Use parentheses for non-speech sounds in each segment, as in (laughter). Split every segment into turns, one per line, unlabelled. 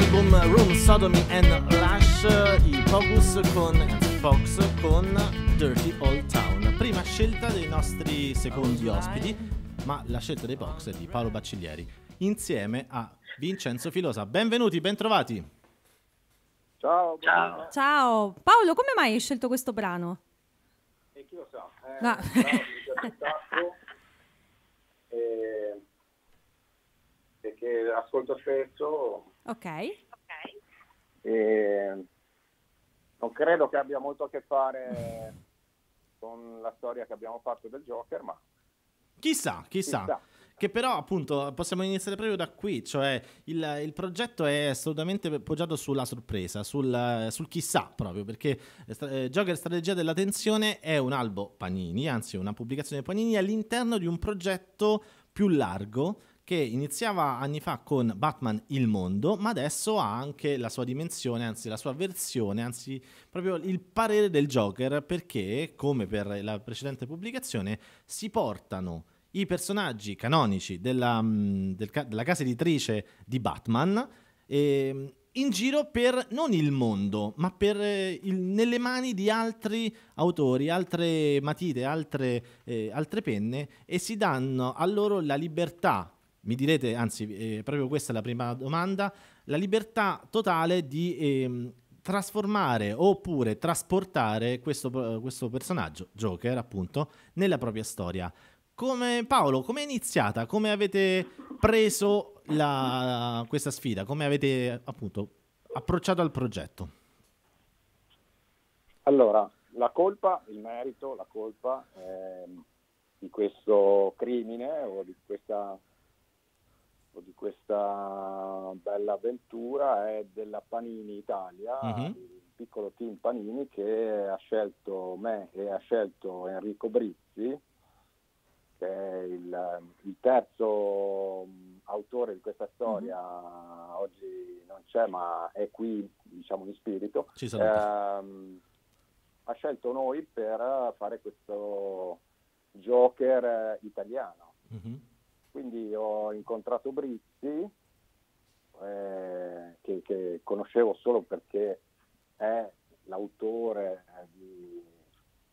dall'album Room Sodomy and Lash, i Focus con, Fox con Dirty Old Town. Prima scelta dei nostri secondi ospiti, ma la scelta dei Fox è di Paolo Bacciglieri, insieme a Vincenzo Filosa. Benvenuti, bentrovati.
Ciao,
Ciao. Ciao. Paolo, come mai hai scelto questo brano?
E chi lo sa? Eh, no. eh, perché ascolto spesso.
Ok.
E non credo che abbia molto a che fare con la storia che abbiamo fatto del Joker, ma
chissà, chissà. chissà. Che però appunto possiamo iniziare proprio da qui, cioè il, il progetto è assolutamente poggiato sulla sorpresa, sul, sul chissà proprio, perché eh, Joker Strategia della Tensione è un albo Panini, anzi una pubblicazione Panini all'interno di un progetto più largo che iniziava anni fa con Batman Il Mondo, ma adesso ha anche la sua dimensione, anzi la sua versione, anzi proprio il parere del Joker, perché, come per la precedente pubblicazione, si portano i personaggi canonici della, mm, del, della casa editrice di Batman eh, in giro per non il mondo, ma per, eh, il, nelle mani di altri autori, altre matite, altre, eh, altre, penne e si danno a loro la libertà. Mi direte, anzi, eh, proprio questa è la prima domanda, la libertà totale di ehm, trasformare oppure trasportare questo, questo personaggio, Joker appunto, nella propria storia. Come, Paolo, come è iniziata? Come avete preso la, questa sfida? Come avete appunto approcciato al progetto?
Allora, la colpa, il merito, la colpa eh, di questo crimine o di questa, o di questa bella avventura è della Panini Italia, mm-hmm. il piccolo team Panini che ha scelto me e ha scelto Enrico Brizzi che è il, il terzo mm, autore di questa storia, mm-hmm. oggi non c'è ma è qui diciamo in spirito, ehm, ha scelto noi per fare questo Joker italiano. Mm-hmm. Quindi ho incontrato Brizzi, eh, che, che conoscevo solo perché è l'autore di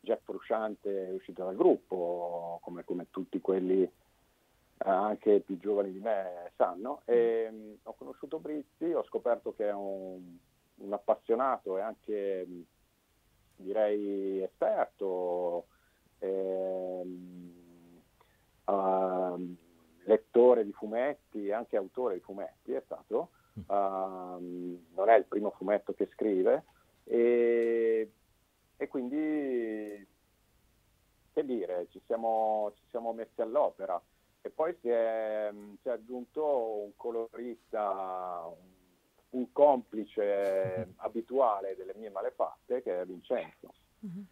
Jack Frusciante uscito dal gruppo, come, come tutti quelli eh, anche più giovani di me sanno. E, mh, mm, ho conosciuto Brizzi, ho scoperto che è un, un appassionato e anche mh, direi esperto, ehm, uh, lettore di fumetti, anche autore di fumetti è stato. Uh, non è il primo fumetto che scrive. E e quindi, che dire, ci siamo, ci siamo messi all'opera. E poi si è, si è aggiunto un colorista, un, un complice abituale delle mie malefatte, che è Vincenzo. Mm-hmm.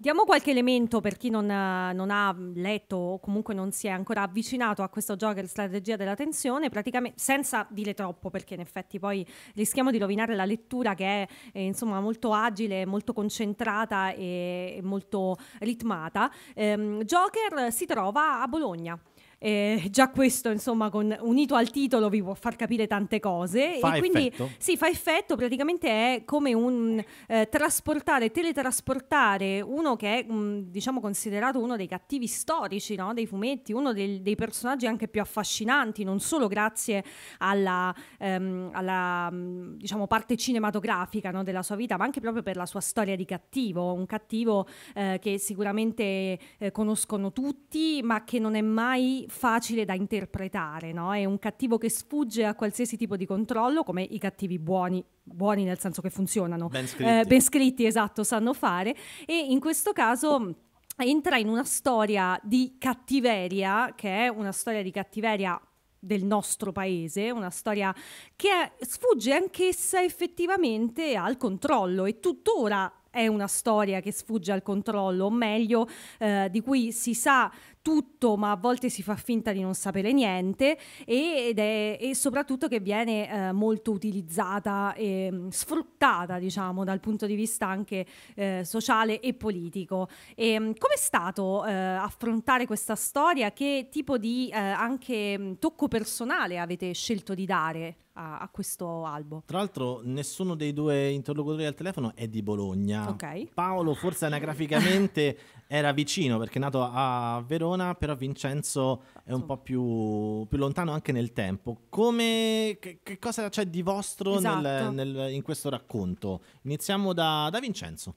Diamo qualche elemento per chi non, non, ha letto o comunque non si è ancora avvicinato a questo gioco, strategia della tensione, praticamente senza dire troppo perché in effetti poi rischiamo di rovinare la lettura che è eh, insomma molto agile, molto concentrata e, e molto ritmata. Ehm, Joker si trova a Bologna. Eh, già questo, insomma, con, unito al titolo vi può far capire tante cose.
Fa
e quindi
effetto.
sì, fa effetto, praticamente è come un eh, trasportare, teletrasportare uno che è, mh, mm, diciamo, considerato uno dei cattivi storici no? dei fumetti, uno dei, dei, personaggi anche più affascinanti, non solo grazie alla, ehm, alla mm, diciamo, parte cinematografica no? della sua vita, ma anche proprio per la sua storia di cattivo, un cattivo eh, che sicuramente eh, conoscono tutti, ma che non è mai facile da interpretare, no? È un cattivo che sfugge a qualsiasi tipo di controllo, come i cattivi buoni, buoni nel senso che funzionano,
ben scritti,
eh, ben scritti esatto, sanno fare, e in questo caso entra in una storia di cattiveria, che è una storia di cattiveria del nostro paese, una storia che sfugge anch'essa effettivamente al controllo e tuttora è una storia che sfugge al controllo, o meglio, eh, di cui si sa tutto, ma a volte si fa finta di non sapere niente, ed è, e soprattutto che viene eh, molto utilizzata e mm, sfruttata, diciamo, dal punto di vista anche eh, sociale e politico. Mm, com'è stato eh, affrontare questa storia? Che tipo di eh, anche mm, tocco personale avete scelto di dare a, a, questo albo.
Tra l'altro nessuno dei due interlocutori al telefono è di Bologna.
Okay.
Paolo forse anagraficamente (laughs) era vicino perché è nato a Verona, però Vincenzo è un po' più, più lontano anche nel tempo. Come, che, che cosa c'è di vostro
esatto.
nel, nel, in questo racconto? Iniziamo da, da Vincenzo.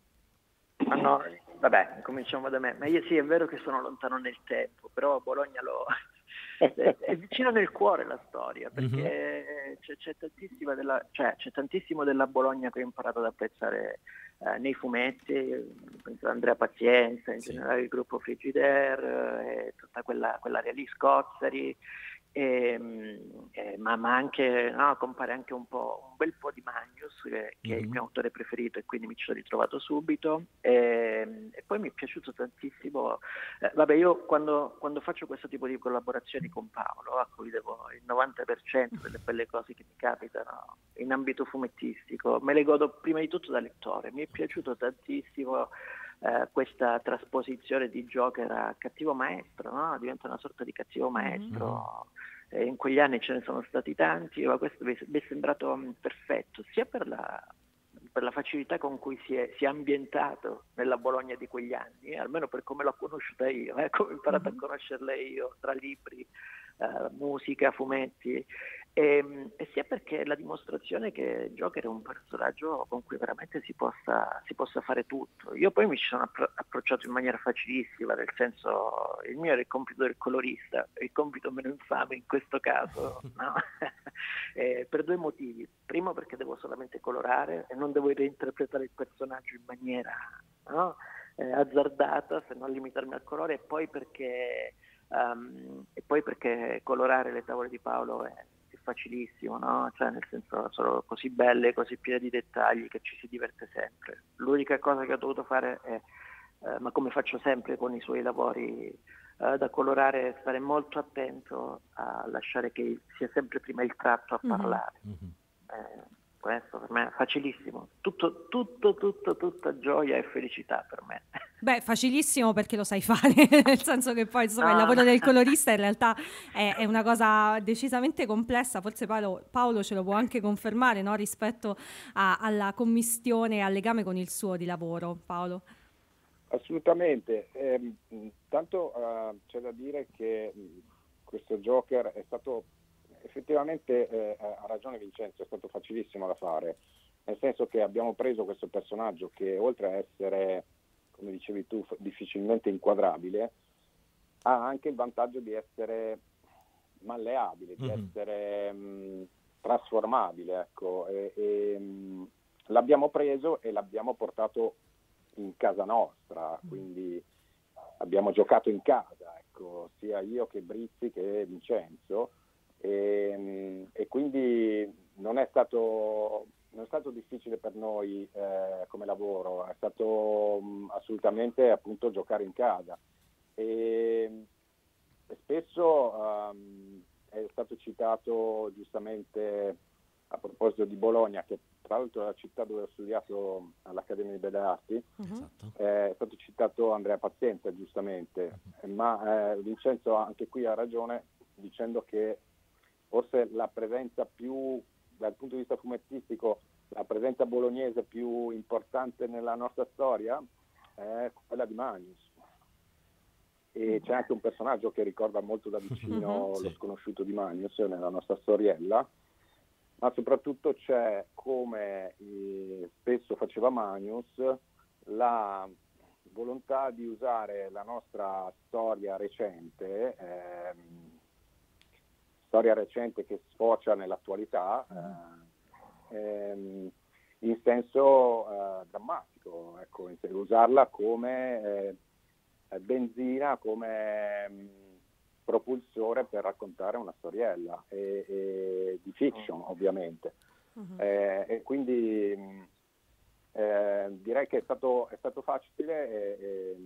Ah, no, vabbè, cominciamo da me. Ma io sì, è vero che sono lontano nel tempo, però Bologna lo, è vicino nel cuore la storia, perché mm-hmm. c'è, c'è, della, cioè, c'è, tantissimo della Bologna che ho imparato ad apprezzare eh, nei fumetti, penso Andrea Pazienza, in sì. generale il gruppo Frigidaire, eh, tutta quella, quell'area lì, Scozzari, e, ehm, eh, ma, ma, anche no, compare anche un, po', un bel po' di Magnus che, che mm-hmm. è il mhm. mio autore preferito e quindi mi ci sono ritrovato subito e, ehm, e poi mi è piaciuto tantissimo eh, vabbè io quando, quando, faccio questo tipo di collaborazioni con Paolo a cui devo il 90% delle belle cose che mi capitano in ambito fumettistico me le godo prima di tutto da lettore mi è piaciuto tantissimo eh, questa trasposizione di Joker a cattivo maestro, no? diventa una sorta di cattivo maestro. Mm-hmm. Eh, in quegli anni ce ne sono stati tanti, ma questo mi è sembrato mm, perfetto, sia per la, per la facilità con cui si è, si è, ambientato nella Bologna di quegli anni, almeno per come l'ho conosciuta io, (laughs) eh, come ho imparato mm-hmm. a conoscerla io tra libri, eh, musica, fumetti, e, ehm, e, sia perché è la dimostrazione che Joker è un personaggio con cui veramente si possa, si possa fare tutto. Io poi mi ci sono appro- approcciato in maniera facilissima, nel senso il mio era il compito del colorista, il compito meno infame in questo caso, (laughs) no? (laughs) eh, per due motivi. Primo perché devo solamente colorare e non devo reinterpretare il personaggio in maniera no? eh, azzardata, se non limitarmi al colore, e poi perché... Um, e poi perché colorare le tavole di Paolo è, facilissimo, no? cioè nel senso sono così belle, così piene di dettagli che ci si diverte sempre. L'unica cosa che ho dovuto fare è, eh, ma come faccio sempre con i suoi lavori eh, da colorare, stare molto attento a lasciare che sia sempre prima il tratto a mhm. parlare. Mm-hmm. Eh, questo per me è facilissimo, tutto, tutto, tutto, tutta gioia e felicità per me.
Beh, facilissimo perché lo sai fare, (laughs) nel senso che poi insomma, no. il lavoro del (laughs) colorista in realtà è, è una cosa decisamente complessa, forse Paolo, Paolo, ce lo può anche confermare no? rispetto a, alla commistione e al legame con il suo di lavoro. Paolo?
Assolutamente, eh, tanto uh, c'è da dire che questo Joker è stato effettivamente eh, ha ragione Vincenzo, è stato facilissimo da fare, nel senso che abbiamo preso questo personaggio che oltre a essere, come dicevi tu, difficilmente inquadrabile, ha anche il vantaggio di essere malleabile, di mm-hmm. essere mh, trasformabile. Ecco, e, e, mh, l'abbiamo preso e l'abbiamo portato in casa nostra, mm. quindi abbiamo giocato in casa, ecco, sia io che Brizzi che Vincenzo e, ehm, e quindi non è, stato, non è, stato, difficile per noi eh, come lavoro, è stato mh, mm, assolutamente appunto giocare in casa. E, e spesso um, è stato citato giustamente a proposito di Bologna, che tra l'altro è la città dove ho studiato all'Accademia di Belle Arti, uh-huh. è stato citato Andrea Pazienza giustamente, uh-huh. ma eh, Vincenzo anche qui ha ragione dicendo che forse la presenza più, dal punto di vista fumettistico, la presenza bolognese più importante nella nostra storia è quella di Magnus. E c'è anche un personaggio che ricorda molto da vicino (laughs) sì. lo sconosciuto di Magnus nella nostra storiella, ma soprattutto c'è, come eh, spesso faceva Magnus, la volontà di usare la nostra storia recente, ehm, storia recente che sfocia nell'attualità eh, ehm, in senso eh, drammatico, ecco, usarla come eh, benzina, come mh, mm, propulsore per raccontare una storiella e, e di fiction mm. ovviamente. Uh-huh. e quindi mh, mm, eh, direi che è stato, è stato facile e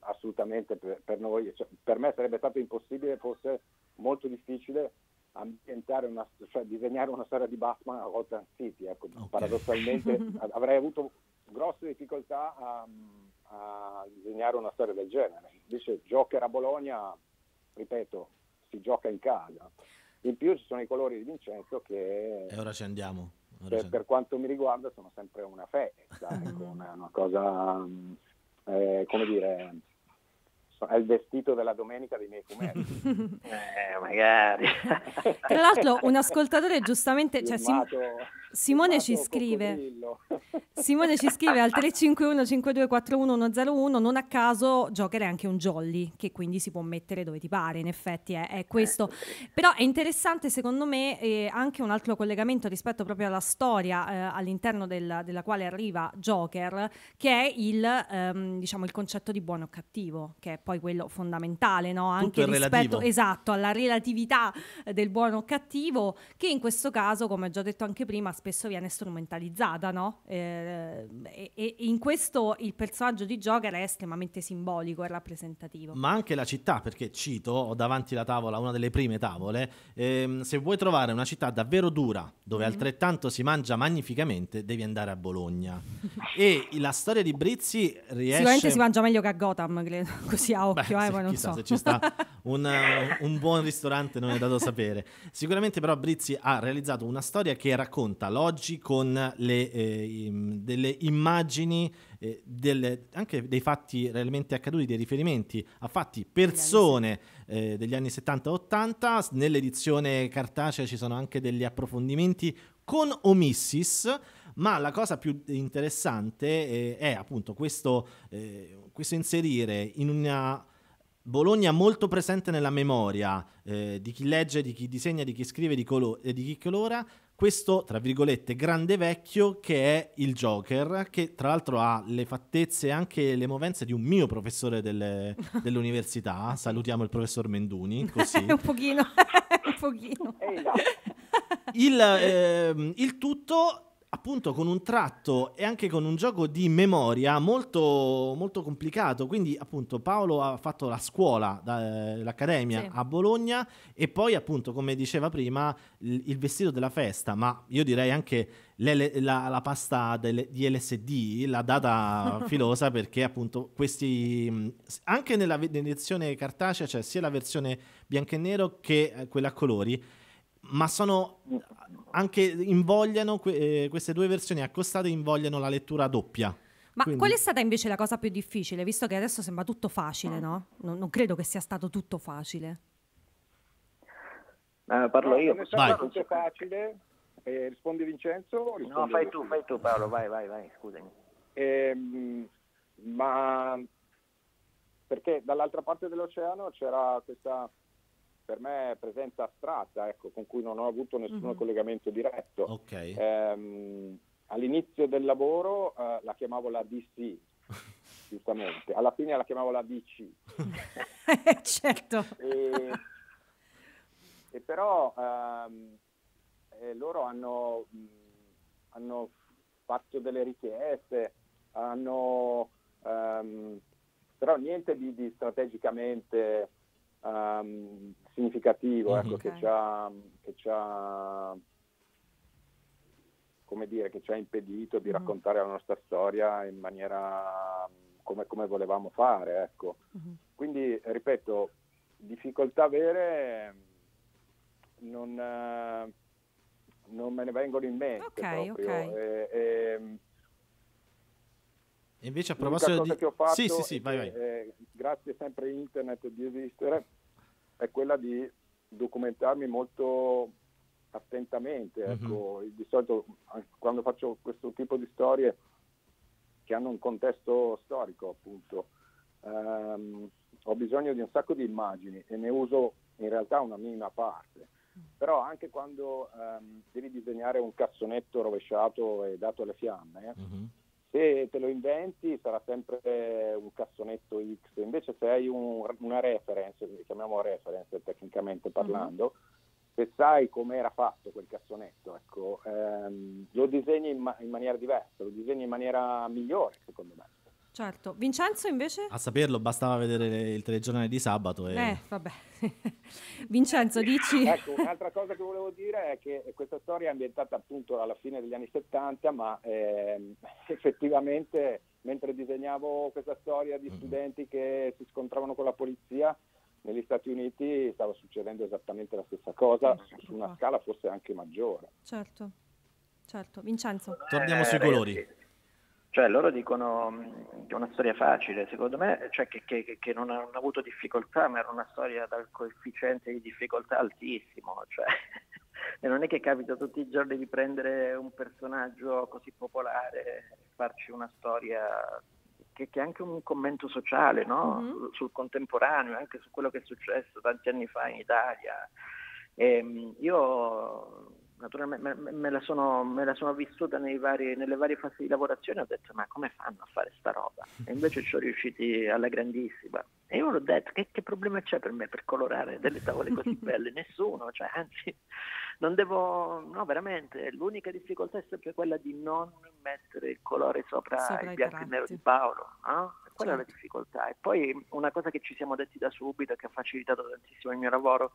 assolutamente per, per noi, cioè, per me sarebbe stato impossibile, forse molto difficile ambientare una, cioè disegnare una storia di Batman a Gotham City, ecco, okay. paradossalmente (laughs) avrei avuto grosse difficoltà a, a, disegnare una storia del genere. Invece Joker a Bologna, ripeto, si gioca in casa. In più ci sono i colori di Vincenzo che...
E ora ci andiamo.
Ora per, ci per, quanto mi riguarda sono sempre una festa, (laughs) ecco, una, una cosa, eh, come dire, è il vestito della domenica dei miei fumetti. (laughs)
eh, magari.
Tra l'altro un (laughs) ascoltatore giustamente... Cioè, Sim- Simone ci scrive... (laughs) Simone ci scrive al 351 5241 101 non a caso Joker è anche un jolly che quindi si può mettere dove ti pare in effetti è, è questo. però è interessante secondo me eh, anche un altro collegamento rispetto proprio alla storia eh, all'interno del, della quale arriva Joker che è il, ehm, diciamo, il concetto di buono o cattivo che è poi quello fondamentale no? anche rispetto esatto, alla relatività del buono o cattivo che in questo caso come ho già detto anche prima spesso viene strumentalizzata no? Eh, eh, e, in questo il personaggio di Joker è estremamente simbolico e rappresentativo.
Ma anche la città, perché cito, ho davanti la tavola, una delle prime tavole, ehm, se vuoi trovare una città davvero dura, dove mm-hmm. altrettanto si mangia magnificamente, devi andare a Bologna. e la storia di Brizzi riesce...
Sicuramente si mangia meglio che a Gotham, credo, (laughs) così a occhio, Beh,
eh,
poi non
chissà
so.
se ci sta (laughs) un, un buon ristorante non è dato sapere. Sicuramente però Brizzi ha realizzato una storia che racconta l'oggi con le, eh, delle immagini, eh, delle, anche dei fatti realmente accaduti, dei riferimenti a fatti, persone eh, degli anni 70-80. Nell'edizione cartacea ci sono anche degli approfondimenti con omissis. Ma la cosa più interessante eh, è appunto questo, eh, questo inserire in una Bologna molto presente nella memoria eh, di chi legge, di chi disegna, di chi scrive, di, colo- e di chi colora, questo, tra virgolette, grande vecchio che è il Joker, che tra l'altro ha le fattezze e anche le movenze di un mio professore delle, (laughs) dell'università. Salutiamo il professor Menduni, (laughs) così.
un pochino, (laughs) un pochino.
Il, eh, il tutto appunto con un tratto e anche con un gioco di memoria molto, molto complicato. Quindi, appunto, Paolo ha fatto la scuola, da, eh, l'accademia sì. a Bologna e poi, appunto, come diceva prima, il, il vestito della festa, ma io direi anche la, la, pasta del, di LSD l'ha data (laughs) filosa perché, appunto, questi anche nella edizione cartacea c'è cioè sia la versione bianco e nero che eh, quella a colori ma sono anche invogliano eh, queste due versioni accostate invogliano la lettura doppia.
Ma Quindi... qual è stata invece la cosa più difficile? Visto che adesso sembra tutto facile, no? Non, non credo che sia stato tutto facile.
Eh, parlo no, io.
Non è stato tutto facile. Eh, rispondi Vincenzo? Rispondi
no, fai tu, fai tu Paolo, vai, vai, vai, scusami.
Eh, ma perché dall'altra parte dell'oceano c'era questa per me presenza astratta, ecco, con cui non ho avuto nessun mm-hmm. collegamento diretto.
Okay.
Ehm, all'inizio del lavoro eh, la chiamavo la DC, (laughs) giustamente, alla fine la chiamavo la DC. (laughs) (laughs)
certo.
E, e però ehm, eh, loro hanno, mh, hanno, fatto delle richieste, hanno ehm, però niente di, di strategicamente um, significativo, ecco, okay. che, ci ha, che ci ha come dire, che ci ha impedito di raccontare la nostra storia in maniera come, come volevamo fare. Ecco. Uh-huh. Quindi, ripeto, difficoltà vere non, non, me ne vengono in mente. Okay, proprio. Okay. E, e,
e invece a proposito di...
che ho fatto,
sì, sì, sì, vai, vai.
Eh, grazie sempre a internet di esistere, è quella di documentarmi molto attentamente. Mm-hmm. Ecco. Di solito quando faccio questo tipo di storie che hanno un contesto storico, appunto, ehm, ho bisogno di un sacco di immagini e ne uso in realtà una minima parte. Però anche quando ehm, devi disegnare un cassonetto rovesciato e dato alle fiamme, mm-hmm se te lo inventi sarà sempre un cassonetto X, invece se hai un, una reference, chiamiamo reference tecnicamente mhm. parlando, mm-hmm. se sai come era fatto quel cassonetto, ecco, ehm, lo disegni in, ma- in maniera diversa, lo disegni in maniera migliore secondo me.
Certo, Vincenzo invece?
A saperlo bastava vedere il telegiornale di sabato.
E... Eh, vabbè. (laughs) Vincenzo, dici...
Ecco, un'altra cosa che volevo dire è che questa storia è ambientata appunto alla fine degli anni 70, ma eh, (laughs) effettivamente mentre disegnavo questa storia di studenti che si scontravano con la polizia, negli Stati Uniti stava succedendo esattamente la stessa cosa, su una scala forse anche maggiore.
Certo, certo. Vincenzo.
Torniamo sui colori.
Cioè, loro dicono che è una storia facile, secondo me, cioè che, che, che non hanno avuto difficoltà, ma era una storia dal coefficiente di difficoltà altissimo. Cioè, (laughs) e non è che capita tutti i giorni di prendere un personaggio così popolare e farci una storia che, che è anche un commento sociale no? mm-hmm. sul contemporaneo, anche su quello che è successo tanti anni fa in Italia. E, ehm, io naturalmente me, me, la sono, me, la sono, vissuta vari, nelle varie fasi di lavorazione ho detto ma come fanno a fare sta roba? E invece ci sono riusciti alla grandissima. E io ho detto che, che problema c'è per me per colorare delle tavole così (laughs) belle? Nessuno, cioè anzi non devo, no veramente, l'unica difficoltà è sempre quella di non mettere il colore sopra, sopra il bianco e nero di Paolo. Eh? Quella è la difficoltà. E poi una cosa che ci siamo detti da subito e che ha facilitato tantissimo il mio lavoro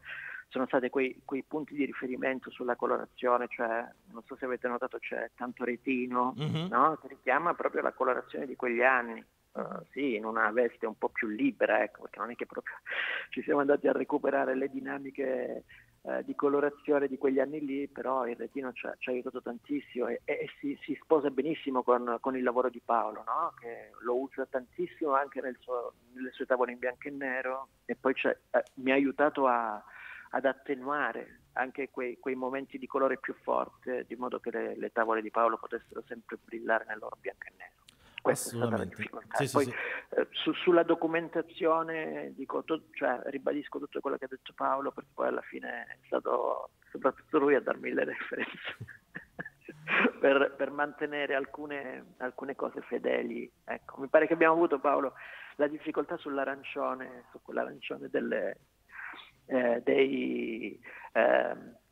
sono stati quei, quei punti di riferimento sulla colorazione, cioè non so se avete notato c'è tanto retino, mm-hmm. no? che richiama proprio la colorazione di quegli anni. Uh, sì, in una veste un po' più libera, ecco, perché non è che proprio ci siamo andati a recuperare le dinamiche eh, di colorazione di quegli anni lì, però il retino ci ha, ci ha aiutato tantissimo e, e si, si, sposa benissimo con, con, il lavoro di Paolo, no? che lo usa tantissimo anche nel suo, nelle sue tavole in bianco e nero e poi eh, mi ha aiutato a, ad attenuare anche quei, quei, momenti di colore più forte, di modo che le, le tavole di Paolo potessero sempre brillare nel loro bianco e nero questa è stata la difficoltà. Sì, Poi sì, eh, su, sulla documentazione dico, to, cioè, ribadisco tutto quello che ha detto Paolo perché poi alla fine è stato soprattutto lui a darmi le (laughs) referenze (laughs) per, per, mantenere alcune, alcune, cose fedeli. Ecco, mi pare che abbiamo avuto Paolo la difficoltà sull'arancione, su quell'arancione delle, eh, dei... Eh,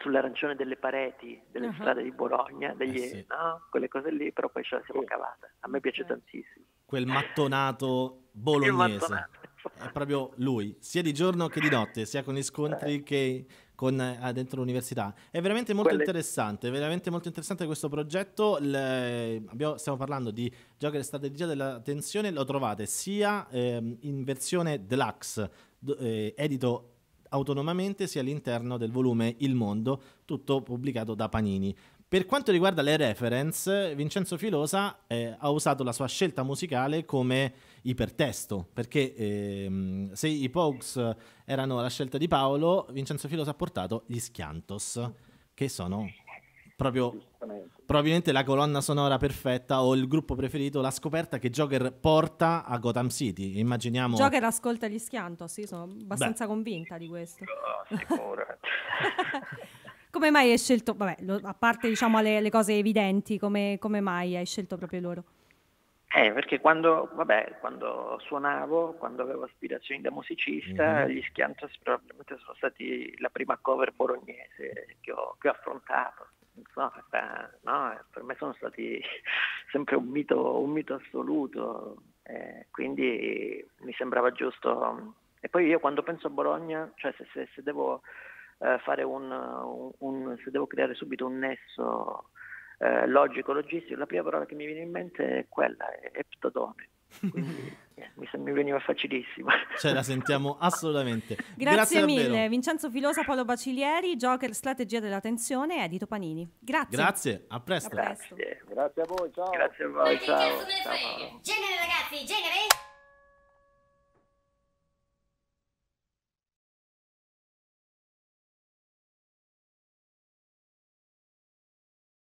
sull'arancione delle pareti delle uh-huh. strade di Bologna, degli, eh sì. no? quelle cose lì, però poi ce la siamo cavata. A me piace tantissimo.
Quel (laughs) mattonato bolognese. Mattonato. È proprio lui, sia di giorno che di notte, sia con gli scontri eh. che con, eh, dentro l'università. È veramente molto Quelle... interessante, è veramente molto interessante questo progetto. Le, abbiamo, stiamo parlando di giochi e strategia della tensione, lo trovate sia eh, in versione deluxe, eh, edito autonomamente sia all'interno del volume Il Mondo, tutto pubblicato da Panini. Per quanto riguarda le reference, Vincenzo Filosa eh, ha usato la sua scelta musicale come ipertesto, perché ehm, se i Pogues erano la scelta di Paolo, Vincenzo Filosa ha portato gli Schiantos, che sono proprio probabilmente la colonna sonora perfetta o il gruppo preferito, la scoperta che Joker porta a Gotham City. Immaginiamo.
Joker ascolta gli schianto, sì, sono abbastanza Beh. convinta di questo.
Oh, (laughs)
come mai hai scelto, vabbè, lo, a parte diciamo le, le cose evidenti, come, come, mai hai scelto proprio loro?
Eh, perché quando, vabbè, quando suonavo, quando avevo aspirazioni da musicista, mm-hmm. gli Schiantos probabilmente sono stati la prima cover bolognese che ho, che ho affrontato so, no, per me sono stati (laughs) sempre un mito, un mito assoluto, eh, quindi mi sembrava giusto. E poi io quando penso a Bologna, cioè se, se, se devo eh, fare un, un, un, se devo creare subito un nesso eh, logico, logistico, la prima parola che mi viene in mente è quella, è eptodone. Quindi, eh, mi, mi, veniva facilissimo.
Ce la sentiamo assolutamente. (laughs)
Grazie, Grazie mille. Davvero. Vincenzo Filosa, Paolo Bacilieri, Joker Strategia della Tensione, Edito Panini. Grazie.
Grazie, a presto.
Grazie. Grazie a voi, ciao.
Grazie a voi, ciao. ciao. Genere ragazzi, genere.